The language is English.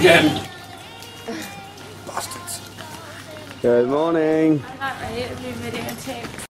again. Bastards. Good morning. I'm not ready to.